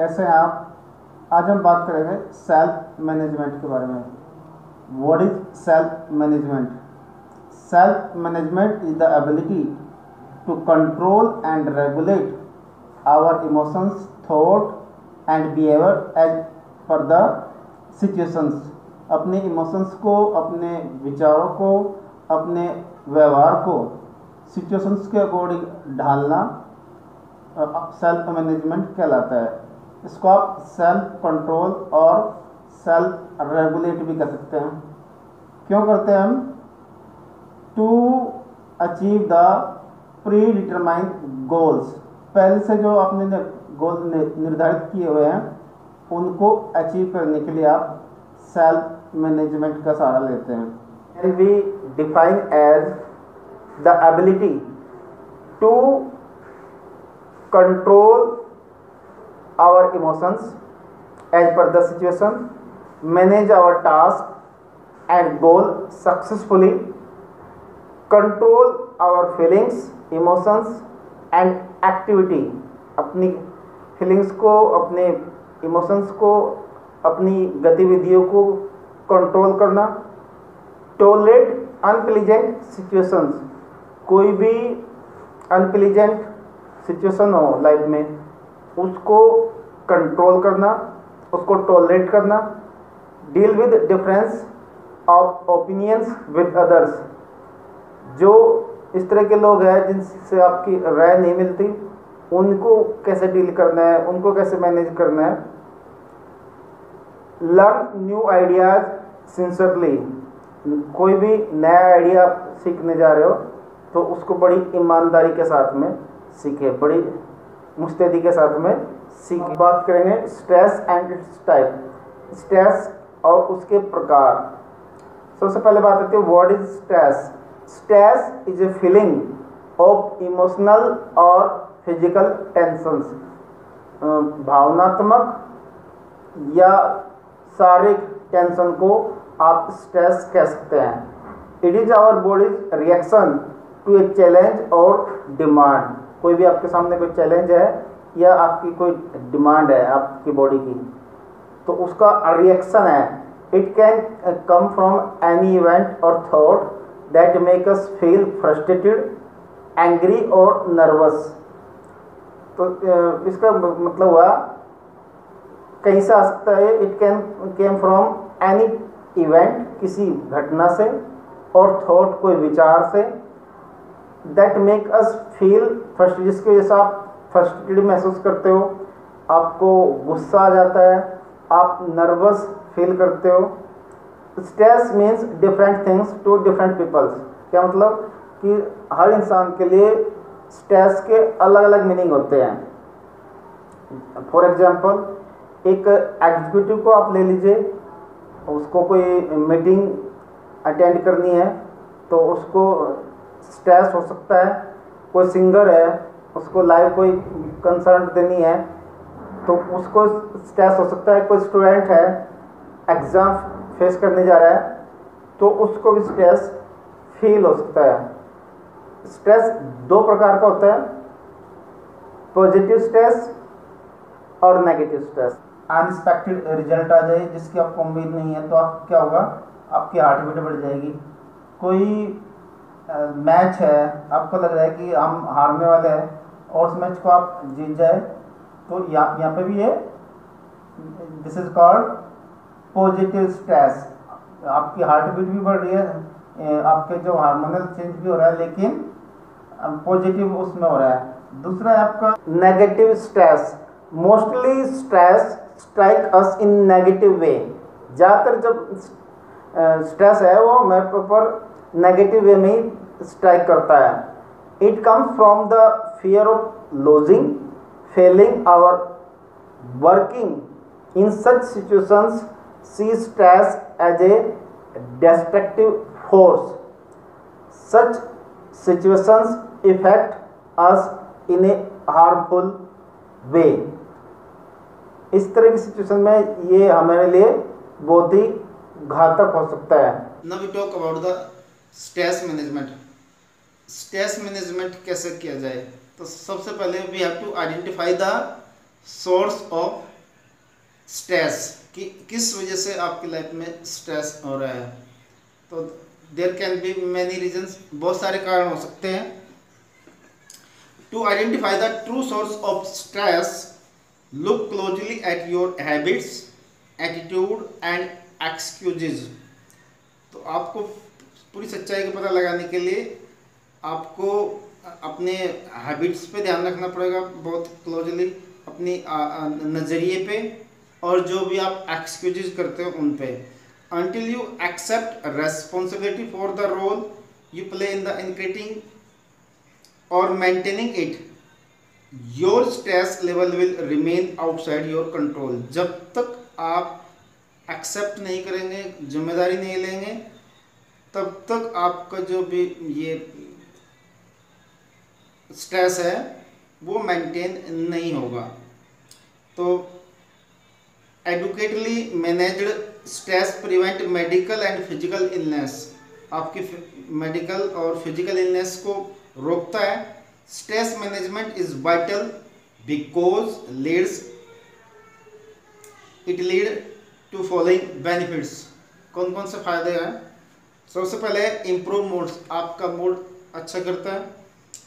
कैसे हैं आप, आज हम बात करेंगे सेल्फ मैनेजमेंट के बारे में। What is self management self management is the ability to control and regulate our emotions thought and behaviour as per the situations अपने इमोशंस को, अपने विचारों को, अपने व्यवहार को सिचुएशंस के अकॉर्डिंग ढालना सेल्फ मैनेजमेंट कहलाता है। इसको आप सेल्फ कंट्रोल और सेल्फ रेगुलेट भी कर सकते हैं। क्यों करते हैं हम? To achieve the predetermined goals पहले से जो आपने गोल निर्धारित किए हुए हैं, उनको अचीव करने के लिए आप सेल्फ मैनेजमेंट का सहारा लेते हैं। And we define as the ability to control our emotions as per the situation manage our task and goal successfully control our feelings emotions and activity अपनी फीलिंग्स को, अपने इमोशंस को, अपनी गतिविधियों को कंट्रोल करना टोलेट अनप्लीजेंट सिचुएशंस कोई भी अनप्लीजेंट सिचुएशन हो लाइफ में उसको कंट्रोल करना, उसको टॉलरेट करना deal with difference of opinions with others जो इस तरह के लोग हैं जिनसे आपकी राय नहीं मिलती, उनको कैसे डील करना है, उनको कैसे मैनेज करना है? लर्न न्यू आइडियाज़ सिंसरली कोई भी नया आइडिया आप सीखने जा रहे हो तो उसको बड़ी ईमानदारी के साथ में सीखे, बड़ी मुस्तैदी के साथ में सीख बात करेंगे stress and its type stress और उसके प्रकार। सबसे पहले बात आती है what is stress stress is a feeling of emotional और फ़िज़िकल टेंशंस भावनात्मक या शारीरिक टेंशन को आप स्ट्रेस कह सकते हैं। It is our body's reaction to a challenge और डिमांड कोई भी आपके सामने कोई चैलेंज है या आपकी कोई डिमांड है आपकी बॉडी की तो उसका रिएक्शन है। It can come from any event और thought that make us feel frustrated angry और नर्वस तो uh, इसका मतलब हुआ कहीं से आ सकता है it can came from any event किसी घटना से और थॉट कोई विचार से that make us feel, first जिसकी वजह से आप फ्रस्ट्रेटेड महसूस करते हो, आपको गुस्सा आ जाता है, आप नर्वस फील करते हो। Stress means different things to different peoples क्या मतलब? कि हर इंसान के लिए स्ट्रेस के अलग अलग मीनिंग होते हैं। फॉर एग्ज़ाम्पल एक एग्जीक्यूटिव को आप ले लीजिए, उसको कोई मीटिंग अटेंड करनी है तो उसको स्ट्रेस हो सकता है। कोई सिंगर है, उसको लाइव कोई कंसर्ट देनी है तो उसको स्ट्रेस हो सकता है, कोई स्टूडेंट है एग्ज़ाम फेस करने जा रहा है तो उसको भी स्ट्रेस फील हो सकता है। स्ट्रेस दो प्रकार का होता है पॉजिटिव स्ट्रेस और नेगेटिव स्ट्रेस अनएक्सपेक्टेड रिज़ल्ट आ जाए, जिसकी आपको उम्मीद नहीं है तो आप क्या होगा, आपकी हार्ट बीट बढ़ जाएगी। कोई मैच है। आपको लग रहा है कि हम हारने वाले हैं और उस मैच को आप जीत जाए। तो यहाँ यहाँ पे भी ये this is called positive stress आपकी हार्ट बीट भी बढ़ रही है आपके जो हार्मोनल चेंज भी हो रहा है, लेकिन पॉजिटिव उसमें हो रहा है। दूसरा है आपका negative stress mostly stress strike us in negative way ज़्यादातर जब स्ट्रेस है वो मेरे ऊपर नेगेटिव वे में ही स्ट्राइक करता है। It comes from the fear of losing failing our working in such situations see stress as a destructive force such situations effect us in a harmful way इस तरह की सिचुएशन में ये हमारे लिए बहुत ही घातक हो सकता है। Now we talk about the stress management stress management कैसे किया जाए? तो सबसे पहले we have to identify the source of stress कि किस वजह से आपकी लाइफ में स्ट्रेस हो रहा है। तो there can be many reasons बहुत सारे कारण हो सकते हैं। To identify the true source of stress look closely at your habits attitude and excuses तो आपको पूरी सच्चाई का पता लगाने के लिए आपको अपने हैबिट्स पे ध्यान रखना पड़ेगा बहुत क्लोजली अपनी नज़रिए पे और जो भी आप एक्सक्यूज करते हो उन पे। Until you accept responsibility for the role you play in the in creating और maintaining it your stress level will remain outside your control जब तक आप एक्सेप्ट नहीं करेंगे, ज़िम्मेदारी नहीं लेंगे, तब तक आपका जो भी ये स्ट्रेस है, वो मेंटेन नहीं होगा। तो adequately managed stress prevent medical and physical illness आपकी मेडिकल और फ़िज़िकल इलनेस को रोकता है। Stress management is vital because leads it lead to following benefits कौन कौन से फ़ायदे हैं? सबसे पहले इम्प्रूव मूड आपका मूड अच्छा करता है।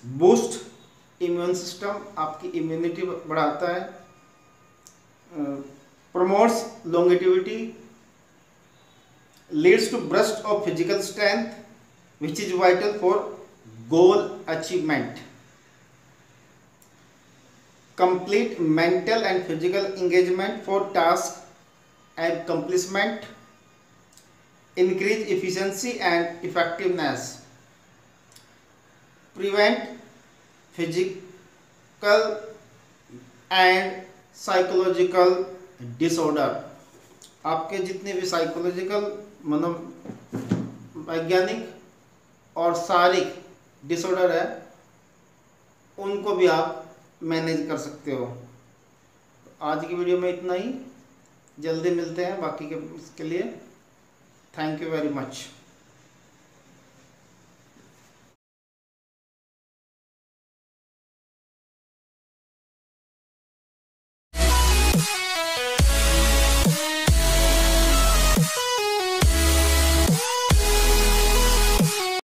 बूस्ट इम्यून सिस्टम आपकी इम्यूनिटी बढ़ाता है promotes longevity leads to burst of physical strength which is vital for goal achievement complete mental and physical engagement for task and accomplishment increase efficiency and effectiveness prevent physical and psychological disorder. आपके जितने भी psychological मनो वैज्ञानिक और शारीरिक disorder है, उनको भी आप मैनेज कर सकते हो। आज की वीडियो में इतना ही। जल्दी मिलते हैं बाकी के इसके लिए। Thank you very much